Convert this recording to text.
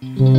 Mm-hmm.